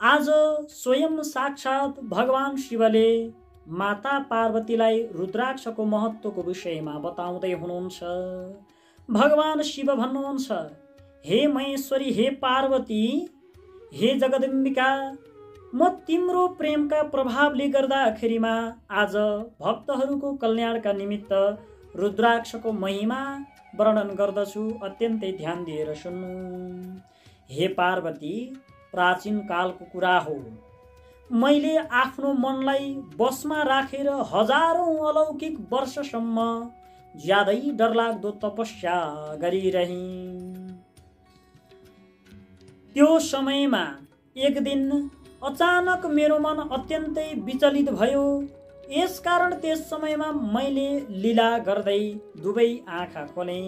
आज स्वयं साक्षात् भगवान शिवले माता पार्वतीलाई रुद्राक्षको महत्त्वको विषयमा बताउँदै हुनुहुन्छ। भगवान शिव भन्नुहुन्छ हे महेश्वरी हे पार्वती हे जगदम्बिका म तिम्रो प्रेमका प्रभावले गर्दाखेरिमा आज भक्तहरूको कल्याणका निमित्त रुद्राक्षको महिमा वर्णन गर्दछु। अत्यन्तै ध्यान दिएर सुन्नु। हे पार्वती प्राचीन कालको कुरा हो। मैले आफ्नो मनलाई बसमा राखेर हजारौँ अलौकिक वर्षसम्म ज्यादै डरलाग्दो तपस्या गरिरहे। त्यो समयमा एक दिन अचानक मेरो मन अत्यन्तै विचलित भयो। यसकारण त्यस समयमा मैले लीला गर्दै दुवै आँखा खोले।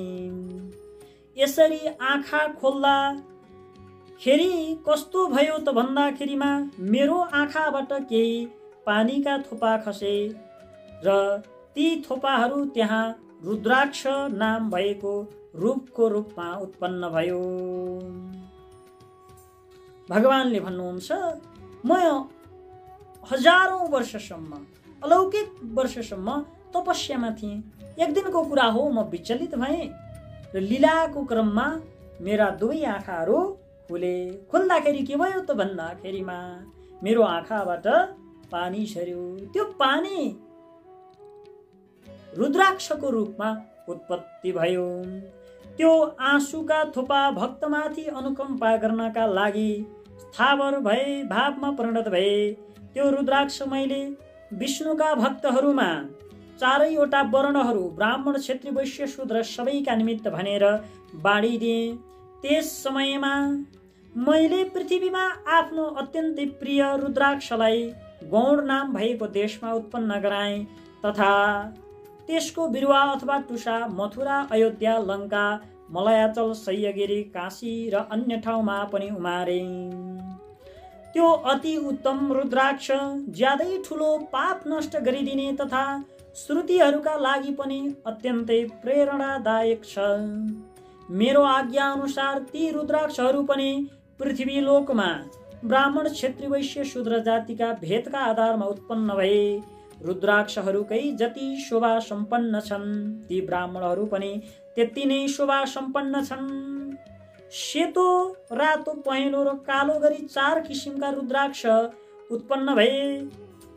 यसरी आँखा खोल्दा खेरि कस्तो भयो त भन्दाखेरिमा मेरो आँखाबाट केही पानीका थोपा खसे र ती थोपाहरू त्यहाँ रुद्राक्ष नाम भएको रूपको रूपमा उत्पन्न भयो। भगवान्ले भन्नुहुन्छ म हजारौँ वर्षसम्म अलौकिक वर्षसम्म तपस्यामा थिएँ। एक दिनको कुरा हो म विचलित भएँ र लीलाको क्रममा मेरा दुवै आँखाहरू खुले खुल्दाखेरि के भयो त भन्दाखेरिमा? मेरो आँखाबाट पानी छर्यो त्यो पानी रुद्राक्षको रूपमा उत्पत्ति भयो। त्यो आँसुका थोपा भक्तमाथि अनुकम्पा गर्नका लागि स्थावर भए भावमा परिणत भए। त्यो रुद्राक्ष मैले विष्णुका भक्तहरूमा चारैवटा वर्णहरू ब्राह्मण क्षेत्री वैश्य शूद्र सबैका निमित्त भनेर बाँडिदिएँ। त्यस समयमा मैले पृथ्वीमा आफ्नो अत्यन्तै प्रिय रुद्राक्षलाई गौड नाम भएको देशमा उत्पन्न गराएँ तथा त्यसको बिरुवा अथवा टुसा मथुरा अयोध्या लङ्का मलयाचल सयगिरी काशी र अन्य ठाउँमा पनि उमारे। त्यो अति उत्तम रुद्राक्ष ज्यादै ठुलो पाप नष्ट गरिदिने तथा श्रुतिहरूका लागि पनि अत्यन्तै प्रेरणादायक छ। मेरो आज्ञा अनुसार ती रुद्राक्षहरू पनि पृथ्वी लोकमा ब्राह्मण क्षेत्री वैश्य शूद्र जातिका भेदका आधारमा उत्पन्न भए रुद्राक्षहरूकै जति शोभा सम्पन्न छन् ती ब्राह्मणहरू पनि त्यति नै शोभा सम्पन्न छन्। सेतो रातो पहेँलो र कालो गरी चार किसिमका रुद्राक्ष उत्पन्न भए।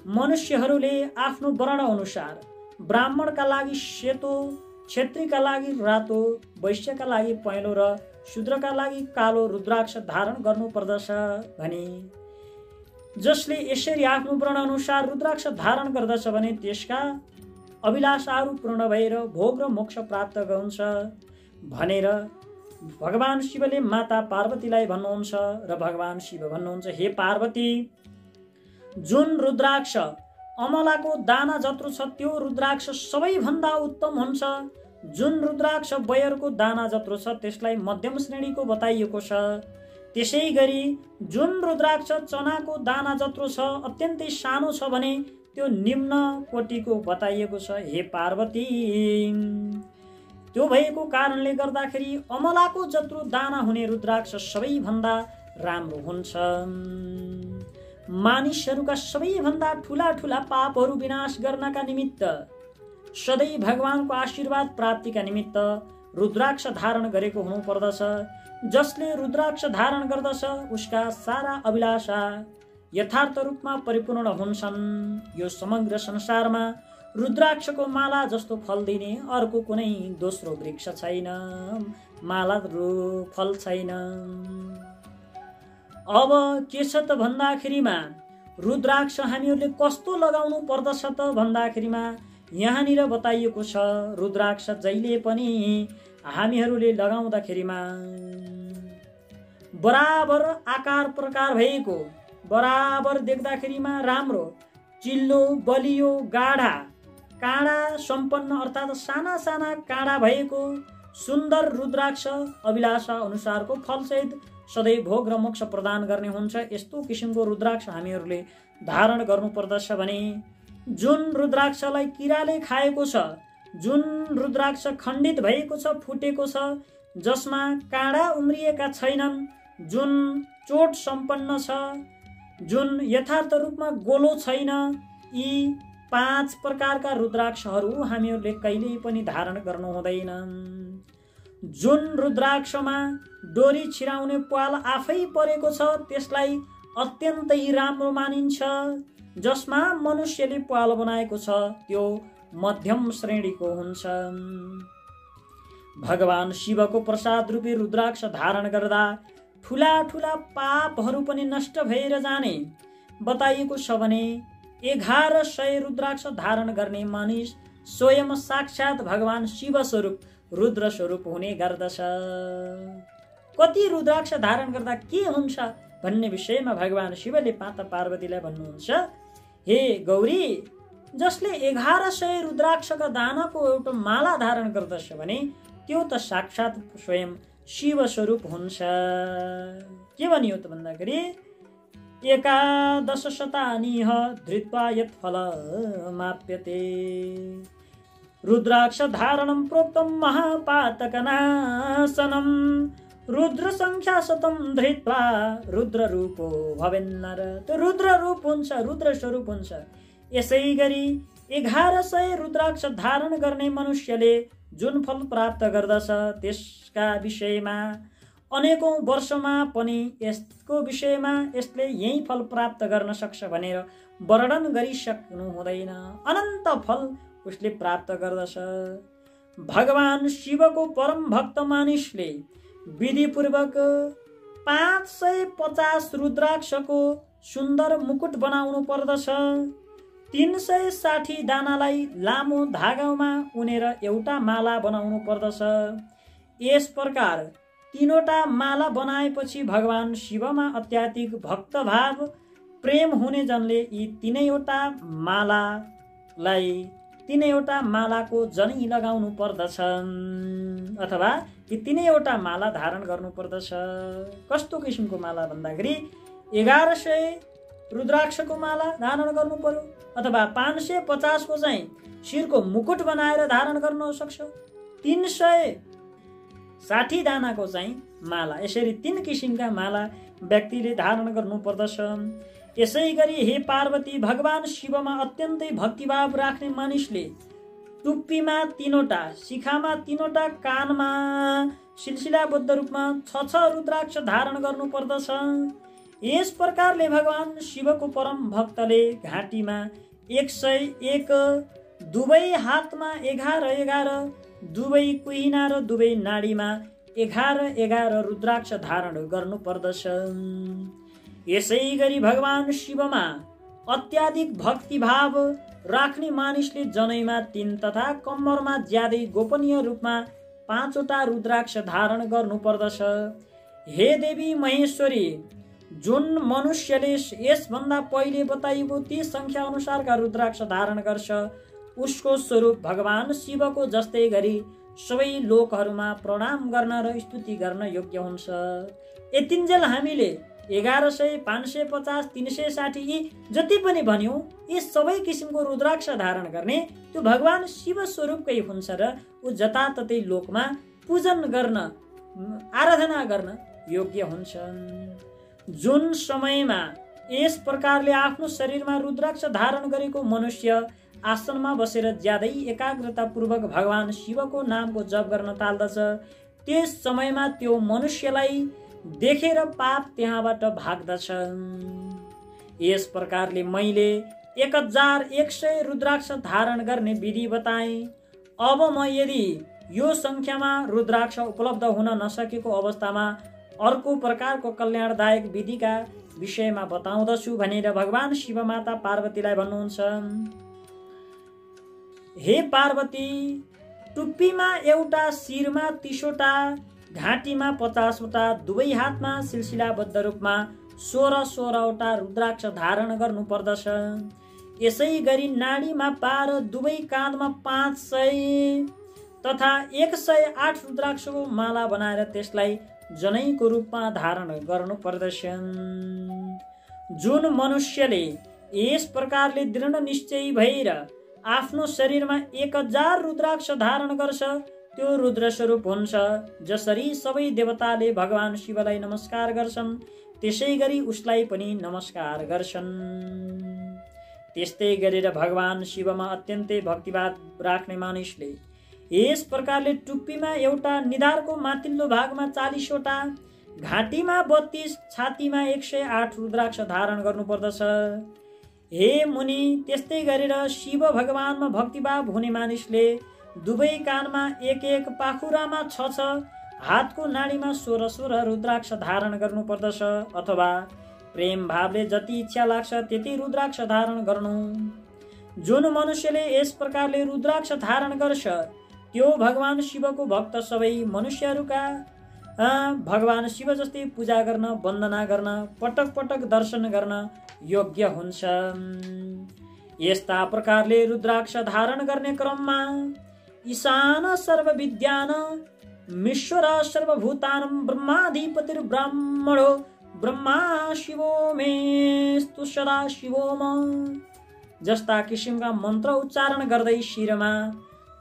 मनुष्यहरूले आफ्नो वर्ण अनुसार ब्राह्मणका लागि सेतो क्षेत्रीका लागि रातो वैश्यका लागि पहेँलो र शूद्रका लागि कालो रुद्राक्ष धारण गर्नु पर्दछ भने जसले यसरी आफ्नो वर्ण अनुसार रुद्राक्ष धारण गर्दछ भने त्यसका अभिलाषाहरू पूर्ण भएर भोग र मोक्ष प्राप्त हुन्छ भनेर भगवान् शिवले माता पार्वतीलाई भन्नुहुन्छ र भगवान् शिव भन्नुहुन्छ हे पार्वती जुन रुद्राक्ष अमलाको दाना जत्रो छ त्यो रुद्राक्ष सबैभन्दा उत्तम हुन्छ। जुन रुद्राक्ष बयरको दाना जत्रो छ त्यसलाई मध्यम श्रेणीको बताइएको छ। त्यसै गरी जुन रुद्राक्ष चनाको दाना जत्रो छ अत्यन्तै सानो छ भने त्यो निम्न कोटिको बताइएको छ हे पार्वती। त्यो भएको कारणले गर्दाखेरि अमलाको जत्रो दाना हुने रुद्राक्ष सबैभन्दा राम्रो हुन्छ। मानिसहरूका सबैभन्दा ठुला ठुला पापहरू विनाश गर्नका निमित्त सधैँ भगवानको आशीर्वाद प्राप्तिका निमित्त रुद्राक्ष धारण गरेको हुनुपर्दछ। जसले रुद्राक्ष धारण गर्दछ उसका सारा अभिलाषा यथार्थ रूपमा परिपूर्ण हुन्छन्। यो समग्र संसारमा रुद्राक्षको माला जस्तो फल दिने अर्को कुनै दोस्रो वृक्ष छैन। माला फल छैन। अब के छ त भन्दाखेरिमा? रुद्राक्ष हामीहरूले कस्तो लगाउनु पर्दछ त भन्दाखेरिमा? यहाँनिर बताइएको छ रुद्राक्ष जहिले पनि हामीहरूले लगाउँदाखेरिमा बराबर आकार प्रकार भएको बराबर देख्दाखेरिमा राम्रो चिल्लो बलियो गाढा काँडा सम्पन्न अर्थात् साना साना काँडा भएको सुन्दर रुद्राक्ष अभिलाषा अनुसारको फलसहित सधैँ भोग र मोक्ष प्रदान गर्ने हुन्छ। यस्तो किसिमको रुद्राक्ष हामीहरूले धारण गर्नुपर्दछ भने जुन रुद्राक्षलाई किराले खाएको छ जुन रुद्राक्ष खण्डित भएको छ फुटेको छ जसमा काँडा उम्रिएका छैनन् जुन चोट सम्पन्न छ जुन यथार्थ रूपमा गोलो छैन यी पाँच प्रकारका रुद्राक्षहरू हामीहरूले कहिल्यै पनि धारण गर्नु हुँदैन जुन रुद्राक्षमा डोरी छिराउने पाल आफै परेको छ त्यसलाई अत्यन्तै राम्रो मानिन्छ। जसमा मनुष्यले पाल बनाएको छ त्यो मध्यम श्रेणीको हुन्छ। भगवान शिवको प्रसाद रूपी रुद्राक्ष धारण गर्दा ठुला ठुला पापहरू पनि नष्ट भएर जाने। बताइएको छ भने एघार सय रुद्राक्ष धारण गर्ने मानिस स्वयं साक्षात भगवान शिव स्वरूप रुद्र स्वरूप हुने गर्दछ। कति रुद्राक्ष धारण गर्दा के हुन्छ? भन्ने विषयमा भगवान शिवले पाता पार्वतीलाई भन्नुहुन्छ हे गौरी जसले एघार सय रुद्राक्षका दानाको एउटा माला धारण गर्दछ भने त्यो त साक्षात स्वयं शिव स्वरूप हुन्छ। के भनियो त भन्दाखेरि एकादश शतानिह धृत्वा फल माप्यते। रुद्राक्ष धारणं प्रोक्तं महापातकनाशनं रुद्र शतम धृत्वा रुद्र रूपो भवेन्नर। त्यो रुद्र रूप हुन्छ रुद्र स्वरूप हुन्छ यसै गरी एघार सय रुद्राक्ष धारण गर्ने मनुष्यले जुन फल प्राप्त गर्दछ त्यसका विषयमा अनेकौँ वर्षमा पनि यसको विषयमा यसले यही फल प्राप्त गर्न सक्छ भनेर वर्णन गरिसक्नु हुँदैन। अनन्त फल उसले प्राप्त गर्दछ। भगवान शिवको परम भक्त मानिसले विधिपूर्वक पाँच सय पचास रुद्राक्षको सुन्दर मुकुट बनाउनु पर्दछ। तिन सय साठी दानालाई लामो धागामा उनेर एउटा माला बनाउनु पर्दछ। यस प्रकार तिनवटा माला बनाएपछि भगवान शिवमा अत्याधिक भक्तभाव प्रेम हुने जनले यी तिनैवटा मालालाई तिनैवटा मालाको जनै लगाउनु पर्दछ अथवा यी तिनैवटा माला धारण गर्नु पर्दछ। कस्तो किसिमको माला भन्दाखेरि एघार सय रुद्राक्षको माला धारण गर्नु पर्यो अथवा पाँच सय पचासको चाहिँ शिरको मुकुट बनाएर धारण गर्न सक्छ। तिन सय साठी दानाको चाहिँ माला यसरी तिन किसिमका माला व्यक्तिले धारण गर्नु पर्दछ यसै गरी हे पार्वती भगवान शिवमा अत्यन्तै भक्तिभाव राख्ने मानिसले टुप्पीमा तिनवटा शिखामा तिनवटा कानमा सिलसिलाबद्ध रूपमा छ छ रुद्राक्ष धारण गर्नु पर्दछ। यस प्रकारले भगवान शिवको परम भक्तले घाँटीमा एक सय एक दुवै हातमा एघार एघार दुवै कुहिना र दुवै नाडीमा एघार एघार रुद्राक्ष धारण गर्नु पर्दछ। यसै गरी भगवान शिवमा अत्याधिक भक्तिभाव राख्ने मानिसले जनैमा तिन तथा कम्मरमा ज्यादै गोपनीय रूपमा पाँचवटा रुद्राक्ष धारण गर्नुपर्दछ। हे देवी महेश्वरी जुन मनुष्यले यसभन्दा पहिले बताइएको ती सङ्ख्या अनुसारका रुद्राक्ष धारण गर्छ उसको स्वरूप भगवान शिवको जस्तै गरी सबै लोकहरूमा प्रणाम गर्न र स्तुति गर्न योग्य हुन्छ। यतिन्जेल हामीले एघार सय पाँच सय पचास तिन सय साठी यी जति पनि भन्यौँ यी सबै किसिमको रुद्राक्ष धारण गर्ने त्यो भगवान् शिव स्वरूपकै हुन्छ र ऊ जताततै लोकमा पूजन गर्न आराधना गर्न योग्य हुन्छ जुन समयमा यस प्रकारले आफ्नो शरीरमा रुद्राक्ष धारण गरेको मनुष्य आसनमा बसेर ज्यादै एकाग्रतापूर्वक भगवान् शिवको नामको जप गर्न थाल्दछ त्यस समयमा त्यो मनुष्यलाई देखेर पाप त्यहाँबाट भाग्दछ यस प्रकारले मैले एक हजार एक सय रुद्राक्ष धारण गर्ने विधि बताएँ। अब म यदि यो सङ्ख्यामा रुद्राक्ष उपलब्ध हुन नसकेको अवस्थामा अर्को प्रकारको कल्याणदायक विधिका विषयमा बताउँदछु भनेर भगवान् शिवमाता पार्वतीलाई भन्नुहुन्छ। हे पार्वती टुप्पीमा एउटा शिरमा तिसवटा घाँटीमा पचासवटा दुवै हातमा सिलसिलाबद्ध रूपमा सोह्र सोह्रवटा रुद्राक्ष धारण गर्नुपर्दछ यसै गरी नाडीमा बाह्र दुवै काँधमा पाँच सय तथा एक सय आठ रुद्राक्षको माला बनाएर त्यसलाई जनैको रूपमा धारण गर्नु पर्दछ जुन मनुष्यले यस प्रकारले दृढ निश्चय भएर आफ्नो शरीरमा एक हजार रुद्राक्ष धारण गर्छ त्यो रुद्र स्वरूप हुन्छ जसरी सबै देवताले भगवान शिवलाई नमस्कार गर्छन् त्यसै गरी उसलाई पनि नमस्कार गर्छन्। त्यस्तै गरेर भगवान् शिवमा अत्यन्तै भक्तिवाद राख्ने मानिसले यस प्रकारले टुप्पीमा एउटा निधारको माथिल्लो भागमा चालिसवटा घाँटीमा बत्तिस छातीमा एक सय आठ रुद्राक्ष धारण गर्नुपर्दछ। हे मुनि त्यस्तै गरेर शिव भगवानमा भक्तिभाव हुने मानिसले दुवै कानमा एक एक पाखुरामा छ छ हातको नाडीमा सोह्र सोह्र रुद्राक्ष धारण गर्नुपर्दछ अथवा प्रेम भावले जति इच्छा लाग्छ त्यति रुद्राक्ष धारण गर्नु। जुन मनुष्यले यस प्रकारले रुद्राक्ष धारण गर्छ त्यो भगवान् शिवको भक्त सबै मनुष्यहरूका। भगवान् शिव जस्तै पूजा गर्न वन्दना गर्न पटक पटक दर्शन गर्न योग्य हुन्छ यस्ता प्रकारले रुद्राक्ष धारण गर्ने क्रममा ईशान सर्वविद्यान, मिश्वर सर्वभूतान ब्रह्माधिपतिर ब्राह्मणो ब्रह्मा शिवो मे सदा शिवोम जस्ता किसिमका मन्त्र उच्चारण गर्दै शिरमा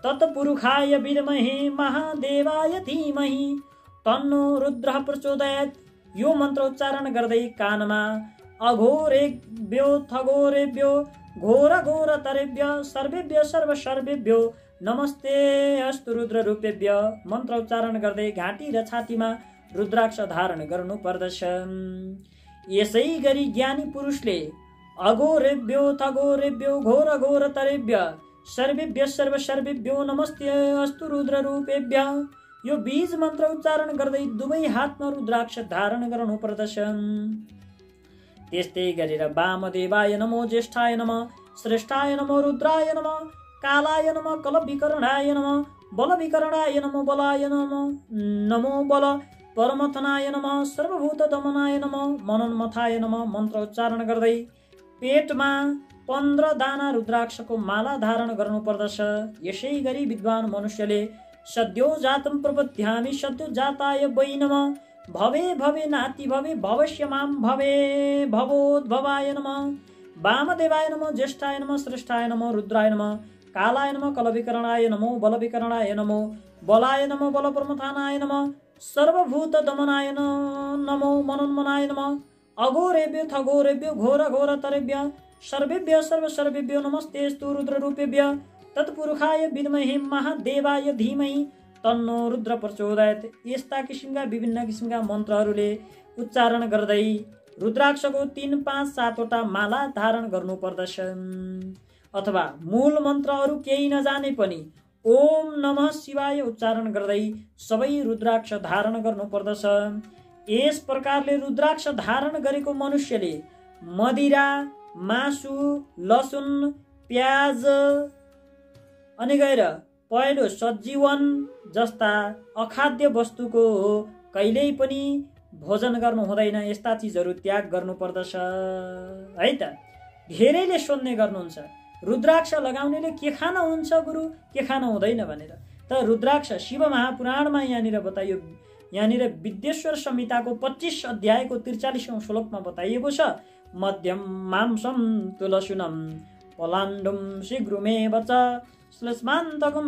तत्पुरुषाय विद्महे महादेवाय धीमहि, तन्नो रुद्र प्रचोदयत। यो मन्त्र उच्चारण गर्दै कानमा, अघोरेभ्यो, थगोरेभ्यो घोर घोर तरेभ्य सर्वेभ्य सर्व सर्वेभ्यो नमस्ते अस्तु रुद्र रूपेभ्य मन्त्र उच्चारण गर्दै घाँटी र छातीमा रुद्राक्ष धारण गर्नु पर्दछ। यसै गरी ज्ञानी पुरुषले अघोरेभ्यो थगोरेभ्यो घोर घोर तरेभ्य सर्वेभ्य सर्व सर्वेभ्यो नमस्ते अस्तु रुद्र रूपेभ्य यो बीज मन्त्र उच्चारण गर्दै दुवै हातमा रुद्राक्ष धारण गर्नु पर्दछ। त्यस्तै गरेर वामदेवाय नमो ज्येष्ठाय नम श्रेष्ठाय नमो रुद्राय नम कालाय नम कलविकरणाय नम बलविकरणाय नमो बलाय नम नमो बल परमथनाय नम सर्वभूत दमनाय नम मननमथाय नम मन्त्र उच्चारण गर्दै पेटमा पन्ध्र दाना रुद्राक्षको माला धारण गर्नुपर्दछ यसै गरी विद्वान मनुष्यले सद्यो जातम प्रबध्यामी सद्यो जाताय वैनम भवे भवे नाति भवे भवश्य माम भवे भवोद्भवाय नम। वामदेवाय नमो, ज्येष्ठाय नम, श्रेष्ठाय नमो, रुद्राय नम। कालाय नम, कलविकरणाय नमो, बलविकरणाय नमो, बलाय नमो, बलप्रमथानाय नम। सर्वभूत दमनाय नमो, मनोन्मनाय नम। अघोरेभ्यो, थघोरेभ्यो घोर घोर तरेभ्य सर्वेभ्य सर्व सर्वेभ्यो नमस्ते स्तु रुद्र रूपेभ्य तत्पुरुषाय, विद्महे, महादेवाय, धीमहि तन्नो रुद्र प्रचोदयत यस्ता किसिमका विभिन्न किसिमका मन्त्रहरूले उच्चारण गर्दै रुद्राक्षको तिन पाँच सातवटा माला धारण गर्नु पर्दछ अथवा मूल मन्त्रहरू केही नजाने पनि ओम नम शिवाय उच्चारण गर्दै सबै रुद्राक्ष धारण गर्नुपर्दछ यस प्रकारले रुद्राक्ष धारण गरेको मनुष्यले मदिरा मासु लसुन प्याज अनि गएर पहिलो सजीवन जस्ता अखाद्य वस्तुको कहिल्यै पनि भोजन गर्नु हुँदैन यस्ता चिजहरू त्याग गर्नुपर्दछ है त? धेरैले सोध्ने गर्नुहुन्छ रुद्राक्ष लगाउनेले के खान हुन्छ गुरु? के खान हुँदैन भनेर। त रुद्राक्ष शिव महापुराणमा यहाँनिर बताइयो यहाँनिर विद्येश्वर संहिताको पच्चिस अध्यायको त्रिचालिसौँ श्लोकमा बताइएको छ मध्यम मांसम तुलसुनम पलाण्डुम शीघ्रमेव च। श्लेष्मान्तकं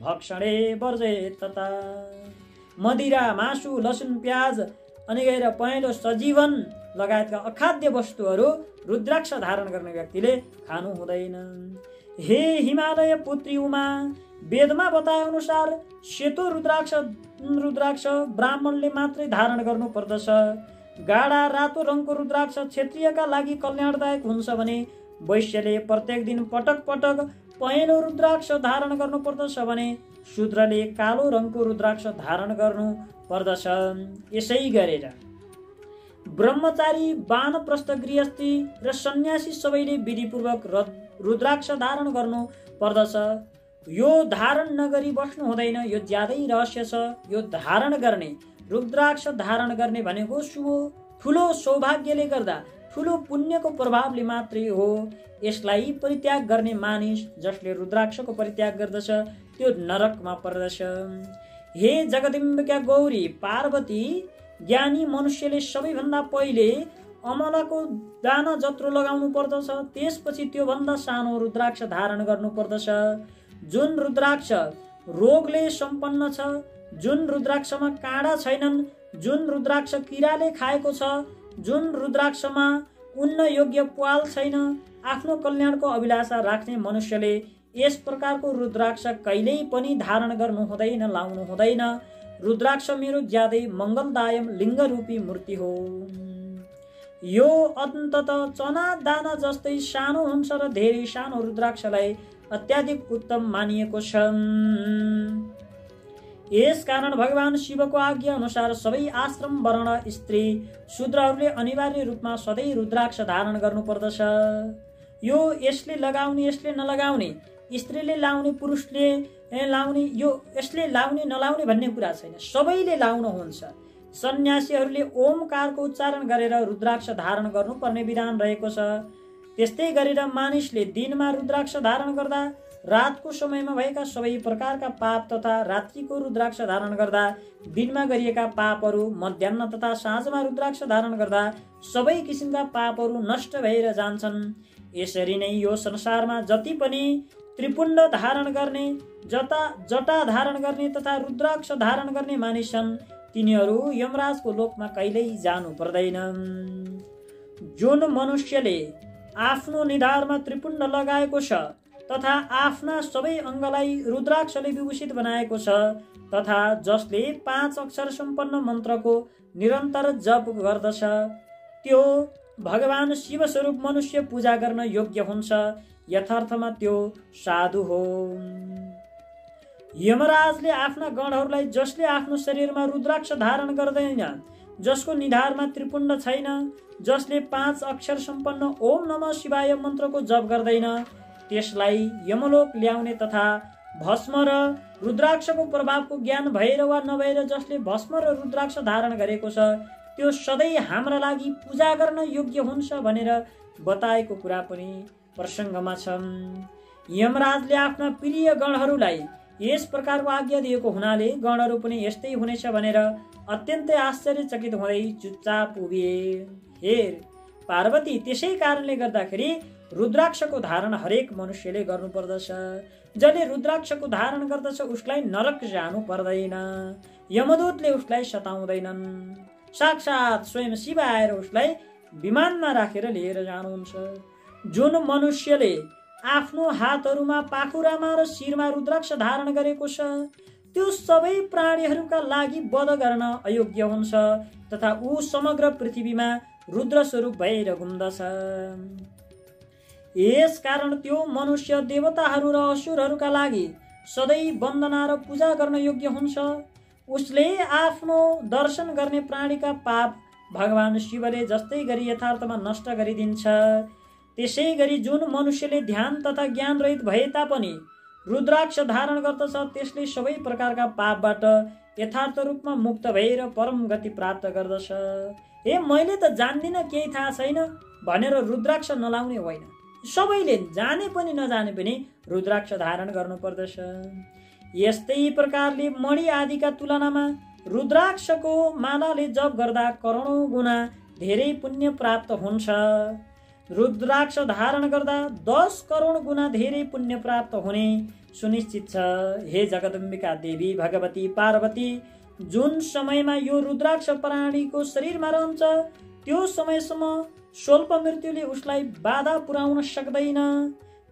भक्षणे मदिरा मासु लसुन प्याज अनि गएर पहेँलो सजीवन लगायतका अखाद्य वस्तुहरू रुद्राक्ष धारण गर्ने व्यक्तिले खानु हुँदैन। हे हिमालय पुत्री उमा वेदमा बताए अनुसार सेतो रुद्राक्ष रुद्राक्ष ब्राह्मणले मात्रै धारण गर्नु पर्दछ। गाडा रातो रङको रुद्राक्ष क्षेत्रीयका लागि कल्याणदायक हुन्छ भने वैश्यले प्रत्येक दिन पटक पटक पहेँलो रुद्राक्ष धारण गर्नु पर्दछ भने शूद्रले कालो रङको रुद्राक्ष धारण गर्नु पर्दछ। यसै गरेर ब्रह्मचारी वानप्रस्थ गृहस्थी र सन्यासी सबैले विधिपूर्वक रुद्राक्ष धारण गर्नु पर्दछ। यो धारण नगरी बस्नु हुँदैन यो ज्यादै रहस्य छ। यो धारण गर्ने रुद्राक्ष धारण गर्ने भनेको शुभ ठुलो सौभाग्यले गर्दा ठुलो पुण्यको प्रभावले मात्रै हो। यसलाई परित्याग गर्ने मानिस जसले रुद्राक्षको परित्याग गर्दछ त्यो नरकमा पर्दछ। हे जगदिम्बका गौरी पार्वती ज्ञानी मनुष्यले सबैभन्दा पहिले अमलाको दाना जत्रो लगाउनु पर्दछ त्यसपछि त्योभन्दा सानो रुद्राक्ष धारण गर्नु पर्दछ। जुन रुद्राक्ष रोगले सम्पन्न छ जुन रुद्राक्षमा काँडा छैनन् जुन रुद्राक्ष किराले खाएको छ जुन रुद्राक्षमा उन्न योग्य पाल छैन आफ्नो कल्याणको अभिलाषा राख्ने मनुष्यले यस प्रकारको रुद्राक्ष कहिल्यै पनि धारण गर्नु हुँदैन लाउनु हुँदैन। रुद्राक्ष मेरो ज्यादै मङ्गलदायम लिङ्गरूपी मूर्ति हो। यो अन्तत चना दाना जस्तै सानो हुन्छ र धेरै सानो रुद्राक्षलाई अत्याधिक उत्तम मानिएको छ यस कारण भगवान शिवको आज्ञा अनुसार सबै आश्रम वर्ण स्त्री शूद्रहरूले अनिवार्य रूपमा सधैँ रुद्राक्ष धारण गर्नुपर्दछ। यो यसले लगाउने यसले नलगाउने स्त्रीले लाउने पुरुषले लाउने यो यसले लाउने नलाउने भन्ने कुरा छैन। सबैले लाउनु हुन्छ सन्यासीहरूले ओमकारको उच्चारण गरेर रुद्राक्ष धारण गर्नुपर्ने विधान रहेको छ। त्यस्तै गरेर मानिसले दिनमा रुद्राक्ष धारण गर्दा रातको समयमा भएका सबै प्रकारका पाप तथा रात्रिको रुद्राक्ष धारण गर्दा दिनमा गरिएका पापहरू मध्याह तथा साँझमा रुद्राक्ष धारण गर्दा सबै किसिमका पापहरू नष्ट भएर जान्छन्। यसरी नै यो संसारमा जति पनि त्रिपुण्ड धारण गर्ने जता जटा धारण गर्ने तथा रुद्राक्ष धारण गर्ने मानिस छन् तिनीहरू यमराजको लोकमा कहिल्यै जानु पर्दैन जुन मनुष्यले आफ्नो निधारमा त्रिपुण्ड लगाएको छ तथा आफ्ना सबै अङ्गलाई रुद्राक्षले विभूषित बनाएको छ तथा जसले पाँच अक्षर सम्पन्न मन्त्रको निरन्तर जप गर्दछ। त्यो भगवान शिवस्वरूप मनुष्य पूजा गर्न योग्य हुन्छ यथार्थमा त्यो साधु हो। यमराजले आफ्ना गणहरूलाई जसले आफ्नो शरीरमा रुद्राक्ष धारण गर्दैन जसको निधारमा त्रिपुण्ड छैन जसले पाँच अक्षर सम्पन्न ओम नम शिवाय मन्त्रको जप गर्दैन त्यसलाई यमलोक ल्याउने तथा भस्म र रुद्राक्षको प्रभावको ज्ञान भएर वा नभएर जसले भस्म र रुद्राक्ष धारण गरेको छ त्यो सधैँ हाम्रा लागि पूजा गर्न योग्य हुन्छ भनेर बताएको कुरा पनि प्रसङ्गमा छन्। यमराजले आफ्ना प्रिय गणहरूलाई यस प्रकारको आज्ञा दिएको हुनाले गणहरू पनि यस्तै हुनेछ भनेर अत्यन्तै आश्चर्यचकित हुँदै चुपचाप उभिए। हेर पार्वती त्यसै कारणले गर्दाखेरि रुद्राक्षको धारण हरेक मनुष्यले गर्नुपर्दछ। जसले रुद्राक्षको धारण गर्दछ उसलाई नरक जानु पर्दैन। यमदूतले उसलाई सताउँदैनन्। साक्षात् स्वयं शिव आएर उसलाई विमानमा राखेर लिएर जानुहुन्छ। जुन मनुष्यले आफ्नो हातहरूमा पाखुरामा र शिरमा रुद्राक्ष धारण गरेको छ त्यो सबै प्राणीहरूका लागि वध गर्न अयोग्य हुन्छ तथा ऊ समग्र पृथ्वीमा रुद्र स्वरूप भएर घुम्दछ। यस कारण त्यो मनुष्य देवताहरू र असुरहरूका लागि सधैँ वन्दना र पूजा गर्न योग्य हुन्छ। उसले आफ्नो दर्शन गर्ने प्राणीका पाप भगवान शिवले जस्तै गरी यथार्थमा नष्ट गरिदिन्छ। त्यसै गरी जुन मनुष्यले ध्यान तथा ज्ञान रहित भए तापनि रुद्राक्ष धारण गर्दछ त्यसले सबै प्रकारका पापबाट यथार्थ रूपमा मुक्त भएर परम गति प्राप्त गर्दछ। ए मैले त जान्दिनँ केही थाहा छैन भनेर रुद्राक्ष नलाउने होइन। सबैले जाने पनि नजाने पनि रुद्राक्ष धारण गर्नुपर्दछ। यस्तै प्रकारले मणि आदिका तुलनामा रुद्राक्षको मालाले जप गर्दा करोडौँ गुणा धेरै पुण्य प्राप्त हुन्छ। रुद्राक्ष धारण गर्दा दस करोड गुणा धेरै पुण्य प्राप्त हुने सुनिश्चित छ। हे जगदम्बिका देवी भगवती पार्वती जुन समयमा यो रुद्राक्ष प्राणीको शरीरमा रहन्छ त्यो समयसम्म स्वल्प मृत्युले उसलाई बाधा पुर्याउन सक्दैन।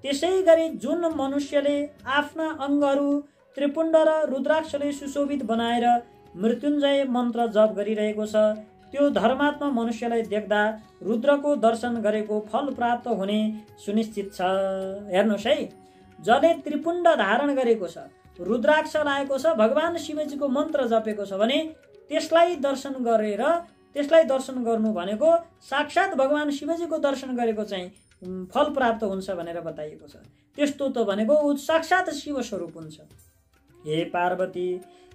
त्यसै गरी जुन मनुष्यले आफ्ना अङ्गहरू त्रिपुण्ड र रुद्राक्षले सुशोभित बनाएर मृत्युञ्जय मन्त्र जप गरिरहेको छ त्यो धर्मात्मा मनुष्यलाई देख्दा रुद्रको दर्शन गरेको फल प्राप्त हुने सुनिश्चित छ। हेर्नुहोस् है जसले त्रिपुण्ड धारण गरेको छ रुद्राक्ष लागेको छ भगवान् शिवजीको मन्त्र जपेको छ भने त्यसलाई दर्शन गरेर त्यसलाई दर्शन गर्नु भनेको साक्षात् भगवान् शिवजीको दर्शन गरेको चाहिँ फल प्राप्त हुन्छ भनेर बताइएको छ। त्यस्तो त भनेको ऊ साक्षात् शिव स्वरूप हुन्छ। हे पार्वती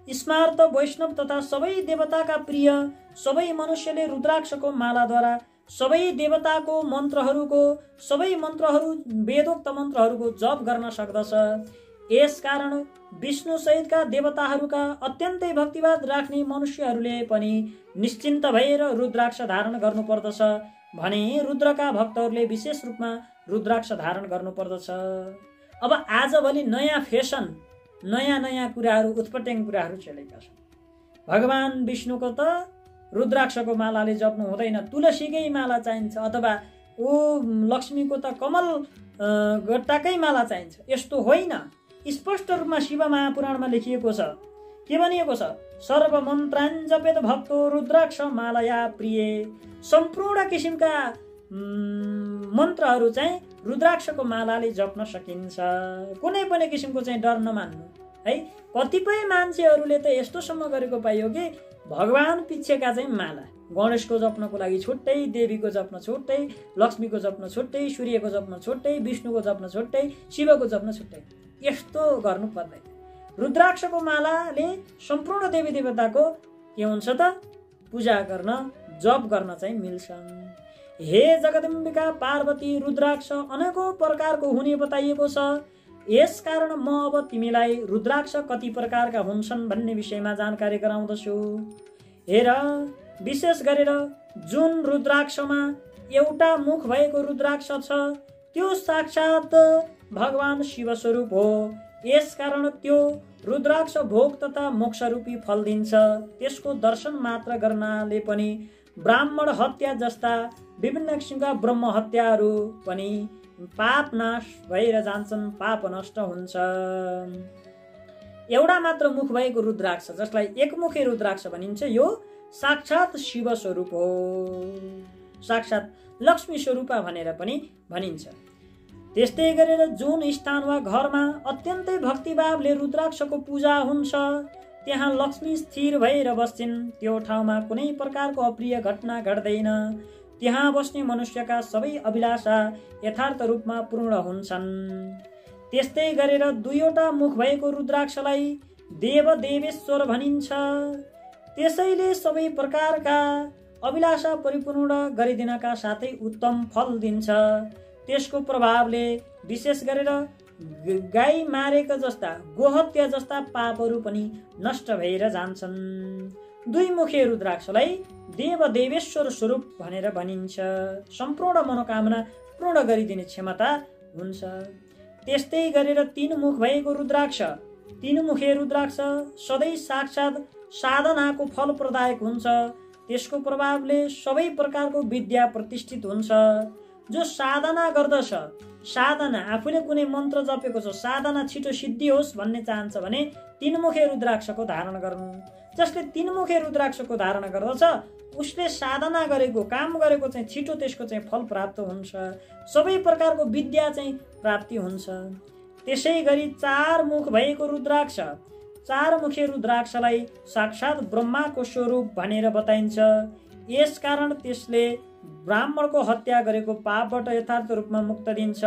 स्मार्त वैष्णव तथा सबै देवताका प्रिय सबै मनुष्यले रुद्राक्षको मालाद्वारा सबै देवताको मन्त्रहरूको सबै मन्त्रहरू वेदोक्त मन्त्रहरूको जप गर्न सक्दछ। यसकारण विष्णु सहितका देवताहरूका अत्यन्तै भक्तिवाद राख्ने मनुष्यहरूले पनि निश्चिन्त भएर रुद्राक्ष धारण गर्नुपर्दछ भने रुद्रका भक्तहरूले विशेष रूपमा रुद्राक्ष धारण गर्नुपर्दछ। अब आजभोलि नयाँ फेसन नयाँ नयाँ कुराहरू उत्पट्याङ कुराहरू चलेका छन्। भगवान् विष्णुको त रुद्राक्षको मालाले जप्नु हुँदैन। तुलसीकै माला चाहिन्छ अथवा ओ लक्ष्मीको त कमल गट्टाकै माला चाहिन्छ। यस्तो होइन। स्पष्ट रूपमा शिव महापुराणमा लेखिएको छ। के भनिएको छ? सर्वमन्त्रान् जपेत भक्तो रुद्राक्ष मालया प्रिय। सम्पूर्ण किसिमका मन्त्रहरू चाहिँ रुद्राक्षको मालाले जप्न सकिन्छ। कुनै पनि किसिमको चाहिँ डर नमान्नु। है कतिपय मान्छेहरूले त यस्तोसम्म गरेको पाइयो कि भगवान् पिच्छेका चाहिँ माला। गणेशको जप्नको लागि छुट्टै देवीको जप्न छुट्टै लक्ष्मीको जप्न छुट्टै सूर्यको जप्न छुट्टै विष्णुको जप्न छुट्टै शिवको जप्न छुट्टै। यस्तो गर्नु पर्दैन रुद्राक्षको मालाले सम्पूर्ण देवी देवताको के हुन्छ त? पूजा गर्न जप गर्न चाहिँ मिल्छ हे जगदम्बिका पार्वती रुद्राक्ष अनेकौँ प्रकारको हुने बताइएको छ। यसकारण म अब तिमीलाई रुद्राक्ष कति प्रकारका हुन्छन् भन्ने विषयमा जानकारी गराउँदछु। हेर विशेष गरेर जुन रुद्राक्षमा एउटा मुख भएको रुद्राक्ष छ त्यो साक्षात भगवान् शिवस्वरूप। हो यसकारण त्यो रुद्राक्ष भोग तथा मोक्षरूपी फल दिन्छ। त्यसको दर्शन मात्र गर्नाले पनि ब्राह्मण हत्या जस्ता विभिन्न किसिमका ब्रह्म हत्याहरू पनि पाप नाश भएर जान्छन् पाप नष्ट हुन्छ। एउटा मात्र मुख भएको रुद्राक्ष जसलाई एकमुखे रुद्राक्ष भनिन्छ यो साक्षात शिव स्वरूप हो। साक्षात लक्ष्मी स्वरूपा भनेर पनि भनिन्छ। त्यस्तै गरेर जुन स्थान वा घरमा अत्यन्तै भक्तिभावले रुद्राक्षको पूजा हुन्छ त्यहाँ लक्ष्मी स्थिर भएर बस्छन्। त्यो ठाउँमा कुनै प्रकारको अप्रिय घटना घट्दैन। त्यहाँ बस्ने मनुष्यका सबै अभिलाषा यथार्थ रूपमा पूर्ण हुन्छन्। त्यस्तै गरेर दुईवटा मुख भएको रुद्राक्षलाई देव देवेश्वर भनिन्छ। त्यसैले सबै प्रकारका अभिलाषा परिपूर्ण गरिदिनका साथै उत्तम फल दिन्छ। त्यसको प्रभावले विशेष गरेर गाई मारेका जस्ता गोहत्या जस्ता पापहरू पनि नष्ट भएर जान्छन्। दुई मुखे रुद्राक्षलाई देव देवेश्वर स्वरूप भनेर भनिन्छ। सम्पूर्ण मनोकामना पूर्ण गरिदिने क्षमता हुन्छ। त्यस्तै गरेर तीन मुख भएको रुद्राक्ष तीन मुखे रुद्राक्ष सधैँ साक्षात् साधनाको फल प्रदायक हुन्छ। त्यसको प्रभावले सबै प्रकारको विद्या प्रतिष्ठित हुन्छ। जो साधना गर्दछ साधना आफूले कुनै मन्त्र जपेको छ साधना छिटो सिद्धि होस् भन्ने चाहन्छ भने तिनमुखे रुद्राक्षको धारण गर्नु। जसले तिनमुखे रुद्राक्षको धारण गर्दछ उसले साधना गरेको काम गरेको चाहिँ छिटो त्यसको चाहिँ फल प्राप्त हुन्छ। सबै प्रकारको विद्या चाहिँ प्राप्ति हुन्छ। त्यसै गरी चार मुख भएको रुद्राक्ष चार मुखे रुद्राक्षलाई साक्षात् ब्रह्माको स्वरूप भनेर बताइन्छ। यसकारण त्यसले ब्राह्मणको हत्या गरेको पापबाट यथार्थ रूपमा मुक्त दिन्छ।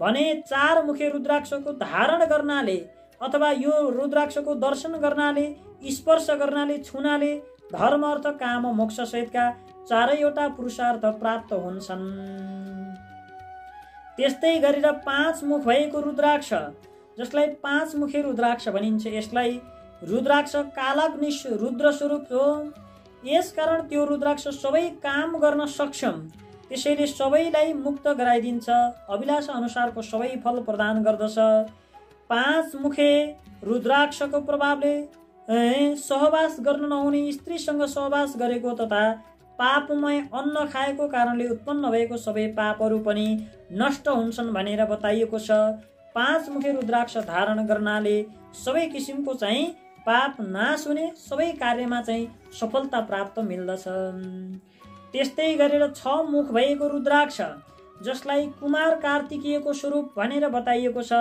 भने चार मुखे रुद्राक्षको धारण गर्नाले अथवा यो रुद्राक्षको दर्शन गर्नाले स्पर्श गर्नाले छुनाले धर्म अर्थ काम मोक्ष सहितका चारैवटा पुरुषार्थ प्राप्त हुन्छन्। त्यस्तै गरेर पाँच मुख भएको रुद्राक्ष जसलाई पाँच मुखे रुद्राक्ष भनिन्छ यसलाई रुद्राक्ष कालाग्नि रुद्र स्वरूप हो। यसकारण त्यो रुद्राक्ष सबै काम गर्न सक्षम। त्यसैले सबैलाई मुक्त गराइदिन्छ। अभिलाषा अनुसारको सबै फल प्रदान गर्दछ। पाँच मुखे रुद्राक्षको प्रभावले सहवास गर्न नहुने स्त्रीसँग सहवास गरेको तथा पापमय अन्न खाएको कारणले उत्पन्न भएको सबै पापहरू पनि नष्ट हुन्छन् भनेर बताइएको छ। पाँच मुखे रुद्राक्ष धारण गर्नाले सबै किसिमको चाहिँ पाप नाश हुने सबै कार्यमा चाहिँ सफलता प्राप्त मिल्दछ त्यस्तै गरेर छ मुख भएको रुद्राक्ष जसलाई कुमार कार्तिकीयको स्वरूप भनेर बताइएको छ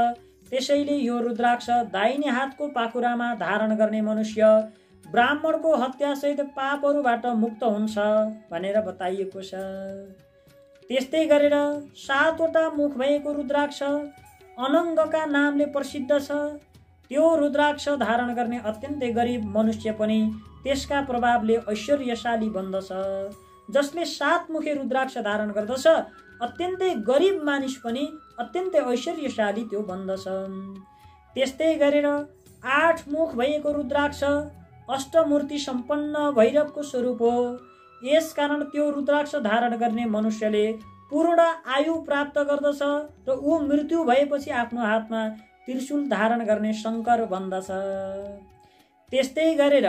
त्यसैले यो रुद्राक्ष दाहिने हातको पाखुरामा धारण गर्ने मनुष्य ब्राह्मणको हत्यासहित पापहरूबाट मुक्त हुन्छ भनेर बताइएको छ। त्यस्तै गरेर सातवटा मुख भएको रुद्राक्ष अनङ्गका नामले प्रसिद्ध छ त्यो रुद्राक्ष धारण गर्ने अत्यन्तै गरिब मनुष्य पनि त्यसका प्रभावले ऐश्वर्यशाली बन्दछ। जसले सातमुखे रुद्राक्ष धारण गर्दछ अत्यन्तै गरिब मानिस पनि अत्यन्तै ऐश्वर्यशाली त्यो बन्दछ त्यस्तै गरेर आठ मुख भएको रुद्राक्ष अष्टमूर्ति सम्पन्न भैरवको स्वरूप हो। यसकारण त्यो रुद्राक्ष धारण गर्ने मनुष्यले पूर्ण आयु प्राप्त गर्दछ र ऊ मृत्यु भएपछि आफ्नो हातमा त्रिशुल धारण गर्ने शङ्कर बन्दछ। त्यस्तै गरेर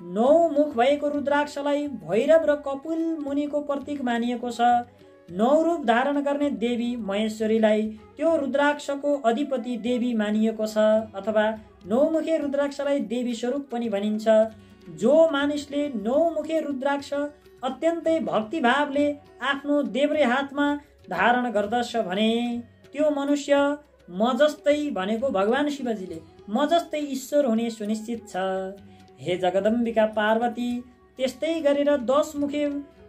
नौ मुख भएको रुद्राक्षलाई भैरव र कपुल मुनिको प्रतीक मानिएको छ। नौ रूप धारण गर्ने देवी महेश्वरीलाई त्यो रुद्राक्षको अधिपति देवी मानिएको छ अथवा नौमुखे रुद्राक्षलाई देवी स्वरूप पनि भनिन्छ। जो मानिसले नौमुखे रुद्राक्ष अत्यन्तै भक्तिभावले आफ्नो देब्रे हातमा धारण गर्दछ भने त्यो मनुष्य म जस्तै भनेको भगवान् शिवजीले म जस्तै ईश्वर हुने सुनिश्चित छ। हे जगदम्बिका पार्वती त्यस्तै गरेर दस मुखे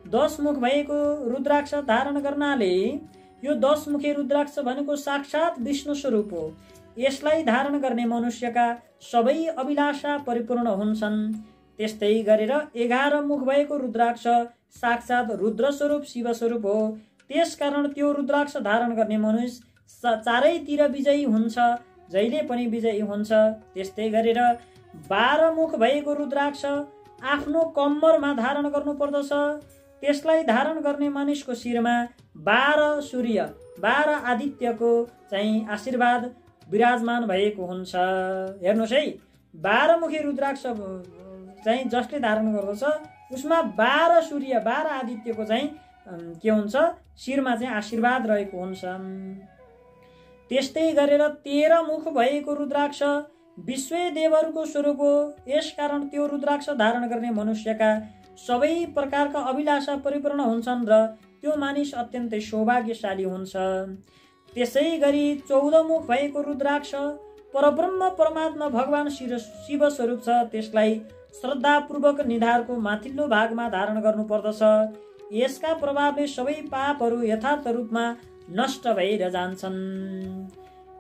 दस मुख भएको रुद्राक्ष धारण गर्नाले यो दस मुखे रुद्राक्ष भनेको साक्षात विष्णु स्वरूप हो। यसलाई धारण गर्ने मनुष्यका सबै अभिलाषा परिपूर्ण हुन्छन्। त्यस्तै गरेर एघार मुख भएको रुद्राक्ष साक्षात रुद्र स्वरूप हो। त्यसकारण त्यो रुद्राक्ष धारण गर्ने मनुष्य चारैतिर विजयी हुन्छ जहिले पनि विजयी हुन्छ त्यस्तै गरेर बाह्र मुख भएको रुद्राक्ष आफ्नो कम्मरमा धारण गर्नुपर्दछ। त्यसलाई धारण गर्ने मानिसको शिरमा बाह्र सूर्य बाह्र आदित्यको चाहिँ आशीर्वाद विराजमान भएको हुन्छ। हेर्नुहोस् है बाह्र मुखी रुद्राक्ष चाहिँ जसले धारण गर्दछ उसमा बाह्र सूर्य बाह्र आदित्यको चाहिँ के हुन्छ शिरमा चाहिँ आशीर्वाद रहेको हुन्छ। त्यस्तै गरेर तेह्र मुख भएको रुद्राक्ष विश्व देवहरूको स्वरूप हो। यसकारण त्यो रुद्राक्ष धारण गर्ने मनुष्यका सबै प्रकारका अभिलाषा परिपूर्ण हुन्छन् र त्यो मानिस अत्यन्तै सौभाग्यशाली हुन्छ। त्यसै गरी चौध मुख भएको रुद्राक्ष परब्रह्म परमात्मा भगवान् शिव शिव स्वरूप छ। त्यसलाई श्रद्धापूर्वक निधारको माथिल्लो भागमा धारण गर्नुपर्दछ। यसका प्रभावले सबै पापहरू यथार्थ रूपमा नष्ट भएर जान्छन्।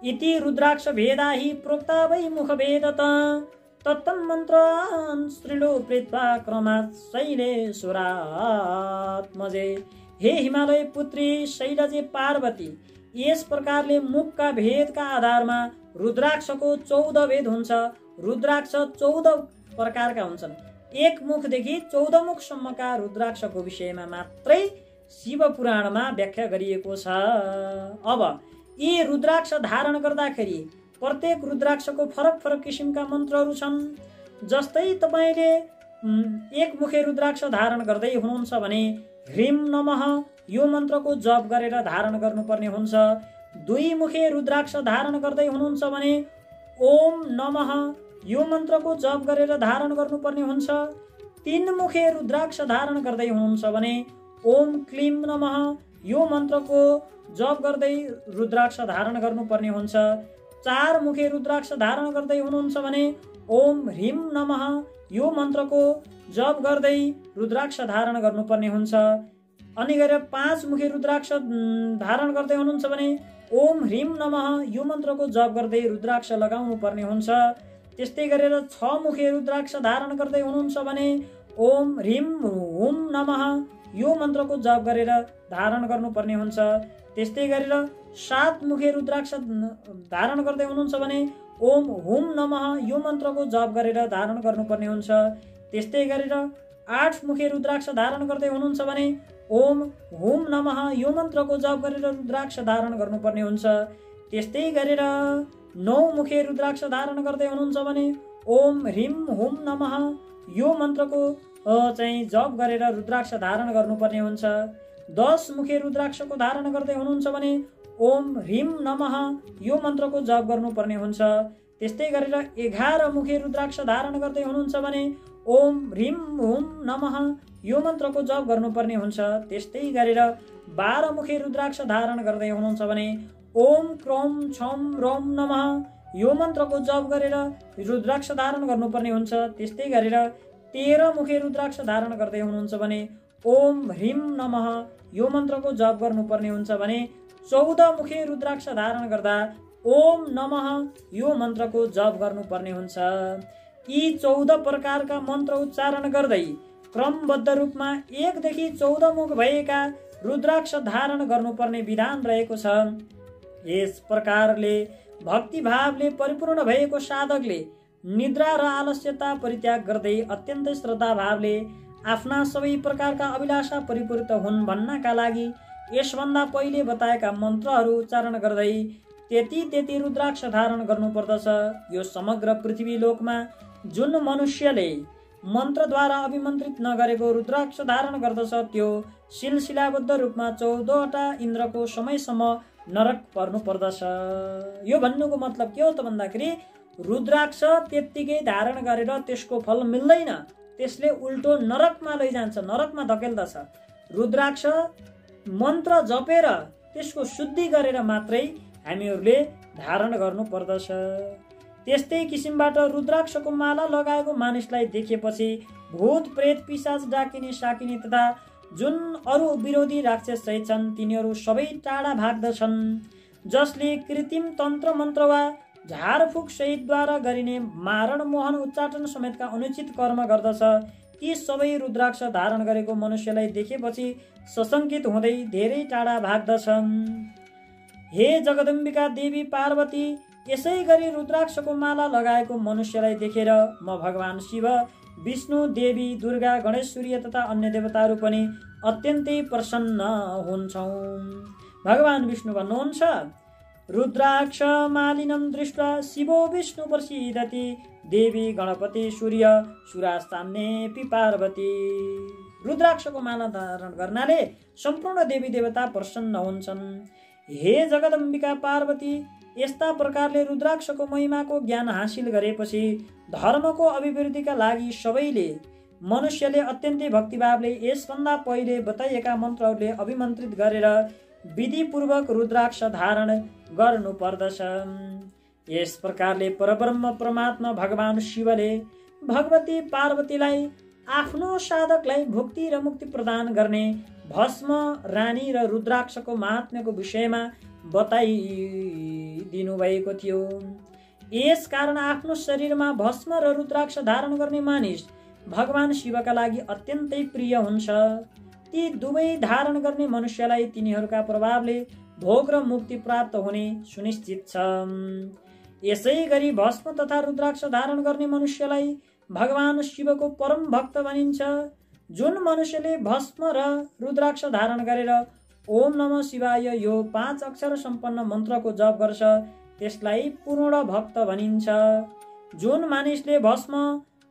इति रुद्राक्ष भेदा हि प्रोक्ता वै मुख भेद तत्तम मन्त्रान् श्रीलो प्रेत्वा क्रमात् शैलेश्वरात्मजे। हे हिमालय पुत्री शैलजे पार्वती यस प्रकारले मुखका भेदका आधारमा रुद्राक्षको चौध भेद हुन्छ। रुद्राक्ष चौध प्रकारका हुन्छन्। एक मुखदेखि चौध मुखसम्मका रुद्राक्षको विषयमा मात्रै शिव पुराणमा व्याख्या गरिएको छ। अब यी रुद्राक्ष धारण गर्दाखेरि प्रत्येक रुद्राक्षको फरक फरक किसिमका मन्त्रहरू छन् जस्तै तपाईँले एक मुखे रुद्राक्ष धारण गर्दै हुनुहुन्छ भने ह्रिम नमः यो मन्त्रको जप गरेर धारण गर्नुपर्ने हुन्छ। दुई मुखे रुद्राक्ष धारण गर्दै हुनुहुन्छ भने ओम नमः यो मन्त्रको जप गरेर धारण गर्नुपर्ने हुन्छ। तिन मुखे रुद्राक्ष धारण गर्दै हुनुहुन्छ भने ओम क्लिम नमः। यो मन्त्रको जप गर्दै रुद्राक्ष धारण गर्नुपर्ने हुन्छ। चार मुखे रुद्राक्ष धारण गर्दै हुनुहुन्छ भने ओम ह्रिम नमः। यो मन्त्रको जप गर्दै रुद्राक्ष धारण गर्नुपर्ने हुन्छ। अनि गएर पाँच मुखे रुद्राक्ष धारण गर्दै हुनुहुन्छ भने ओम ह्रिम नमः। यो मन्त्रको जप गर्दै रुद्राक्ष लगाउनु पर्ने हुन्छ। त्यस्तै गरेर छ मुखे रुद्राक्ष धारण गर्दै हुनुहुन्छ भने ओम ह्रिम हुम नमः। यो मन्त्रको जप गरेर धारण गर्नुपर्ने हुन्छ। त्यस्तै गरेर सात मुखे रुद्राक्ष धारण गर्दै हुनुहुन्छ भने ओम हुम नमः यो मन्त्रको जप गरेर धारण गर्नुपर्ने हुन्छ। त्यस्तै गरेर आठ मुखे रुद्राक्ष धारण गर्दै हुनुहुन्छ भने ओम हुम नमः यो मन्त्रको जप गरेर रुद्राक्ष धारण गर्नुपर्ने हुन्छ। त्यस्तै गरेर नौ मुखे रुद्राक्ष धारण गर्दै हुनुहुन्छ भने ओम ह्रिम हुम नमः यो मन्त्रको चाहिँ जप गरेर रुद्राक्ष धारण गर्नुपर्ने हुन्छ। दस मुखे रुद्राक्षको धारण गर्दै हुनुहुन्छ भने ओम ह्रिम नमः यो मन्त्रको जप गर्नुपर्ने हुन्छ। त्यस्तै गरेर एघार मुखे रुद्राक्ष धारण गर्दै हुनुहुन्छ भने ओम ह्रिम हुम नमः यो मन्त्रको जप गर्नुपर्ने हुन्छ। त्यस्तै गरेर बाह्र मुखे रुद्राक्ष धारण गर्दै हुनुहुन्छ भने ओम क्रोम छम रोम नमः यो मन्त्रको जप गरेर रुद्राक्ष धारण गर्नुपर्ने हुन्छ। त्यस्तै गरेर तेह्र मुखे रुद्राक्ष धारण गर्दै हुनुहुन्छ भने ओम ह्रिम नमः यो मन्त्रको जप गर्नुपर्ने हुन्छ भने चौध मुखे रुद्राक्ष धारण गर्दा ओम नमः यो मन्त्रको जप गर्नुपर्ने हुन्छ। यी चौध प्रकारका मन्त्र उच्चारण गर्दै क्रमबद्ध रूपमा एकदेखि चौध मुख भएका रुद्राक्ष धारण गर्नुपर्ने विधान रहेको छ। यस प्रकारले भक्तिभावले परिपूर्ण भएको साधकले निद्रा र आलस्यता परित्याग गर्दै अत्यन्तै श्रद्धाभावले आफ्ना सबै प्रकारका अभिलाषा परिपूरित हुन् भन्नका लागि यसभन्दा पहिले बताएका मन्त्रहरू उच्चारण गर्दै त्यति त्यति रुद्राक्ष धारण गर्नुपर्दछ। यो समग्र पृथ्वी लोकमा जुन मनुष्यले मन्त्रद्वारा अभिमन्त्रित नगरेको रुद्राक्ष धारण गर्दछ त्यो सिलसिलाबद्ध रूपमा चौधवटा इन्द्रको समयसम्म नरक पर्नु पर्दछ यो भन्नुको मतलब के हो त भन्दाखेरि रुद्राक्ष त्यत्तिकै धारण गरेर त्यसको फल मिल्दैन। त्यसले उल्टो नरकमा लैजान्छ नरकमा धकेल्दछ। रुद्राक्ष मन्त्र जपेर त्यसको शुद्धि गरेर मात्रै हामीहरूले धारण गर्नु पर्दछ। त्यस्तै किसिमबाट रुद्राक्षको माला लगाएको मानिसलाई देखेपछि भूत प्रेत पिसाच डाकिने साकिने तथा जुन अरू विरोधी राक्षस छन् तिनीहरू सबै टाढा भाग्दछन्। जसले कृत्रिम तन्त्र मन्त्र वा झारफुक सहितद्वारा गरिने मारण मोहन उच्चाटन समेतका अनुचित कर्म गर्दछ। ती सबै रुद्राक्ष धारण गरेको मनुष्यलाई देखेपछि सशङ्कित हुँदै धेरै टाढा भाग्दछन्। हे जगदम्बिका देवी पार्वती यसै गरी रुद्राक्षको माला लगाएको मनुष्यलाई देखेर म भगवान् शिव विष्णु देवी दुर्गा गणेश सूर्य तथा अन्य देवताहरू पनि अत्यन्तै प्रसन्न हुन्छौँ। भगवान् विष्णु भन्नुहुन्छ रुद्राक्ष मालिनम दृष्ट शिवो विष्णु प्रसिद्धति देवी गणपति सूर्य सुरास्तान्ने पार्वती। रुद्राक्षको माला धारण गर्नाले सम्पूर्ण देवी देवता प्रसन्न हुन्छन्। हे जगदम्बिका पार्वती यस्ता प्रकारले रुद्राक्षको महिमाको ज्ञान हासिल गरेपछि धर्मको अभिवृद्धिका लागि सबैले मनुष्यले अत्यन्तै भक्तिभावले यसभन्दा पहिले बताइएका मन्त्रहरूले अभिमन्त्रित गरेर विधिपूर्वक रुद्राक्ष धारण गर्नु पर्दछ। यस प्रकारले परब्रह्म परमात्मा भगवान शिवले भगवती पार्वतीलाई आफ्नो साधकलाई भुक्ति र मुक्ति प्रदान गर्ने भस्म रानी र रुद्राक्षको महात्म्यको विषयमा बताइदिनु भएको थियो। यस कारण आफ्नो शरीरमा भस्म र रुद्राक्ष धारण गर्ने मानिस भगवान शिवका लागि अत्यन्तै प्रिय हुन्छ। ती दुवै धारण गर्ने मनुष्यलाई तिनीहरूका प्रभावले भोग र मुक्ति प्राप्त हुने सुनिश्चित छ। यसै गरी भस्म तथा रुद्राक्ष धारण गर्ने मनुष्यलाई भगवान शिवको परम भक्त भनिन्छ। जुन मनुष्यले भस्म र रुद्राक्ष धारण गरेर ओम नम शिवाय यो पाँच अक्षर सम्पन्न मन्त्रको जप गर्छ त्यसलाई पूर्ण भक्त भनिन्छ। जुन मानिसले भस्म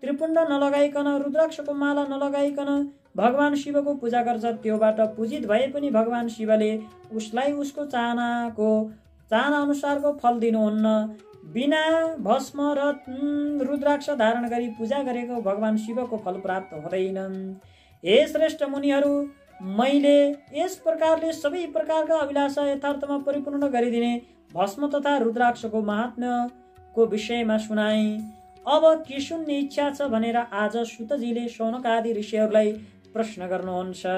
त्रिपुण्ड नलगाइकन रुद्राक्षको माला नलगाइकन भगवान शिवको पूजा गर्छ त्योबाट पूजित भए पनि भगवान शिवले उसलाई उसको चाहनाको चाहना अनुसारको फल दिनुहुन्न। बिना भस्म र रुद्राक्ष धारण गरी पूजा गरेको भगवान शिवको फल प्राप्त हुँदैन हे श्रेष्ठ मुनिहरू मैले यस प्रकारले सबै प्रकारका अभिलाषा यथार्थमा परिपूर्ण गरिदिने भस्म तथा रुद्राक्षको महात्म्यको विषयमा सुनाए। अब के सुन्ने इच्छा छ भनेर आज सुतजीले सौनक आदि ऋषिहरूलाई प्रश्न गर्नुहुन्छ।